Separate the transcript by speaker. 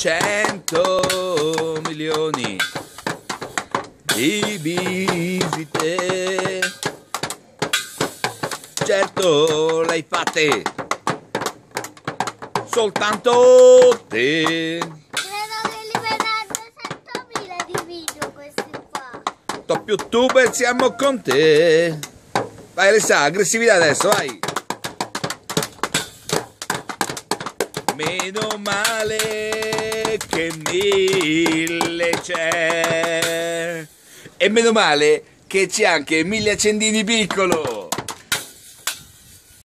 Speaker 1: 100 milioni di visite. Certo, l'hai fatte soltanto te.
Speaker 2: Credo che li vedranno 100.000 di video questi qua.
Speaker 1: Top youtuber siamo con te. Vai Alessa, aggressività adesso, vai. Meno male mille c'è. E meno male che c'è anche mille accendini piccolo.